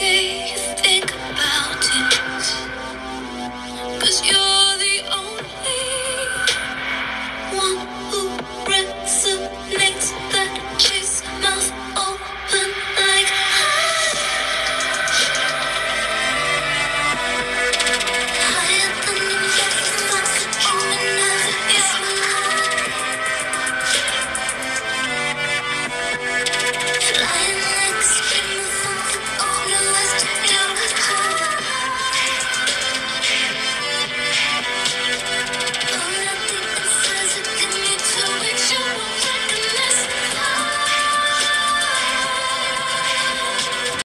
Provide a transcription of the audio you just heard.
safe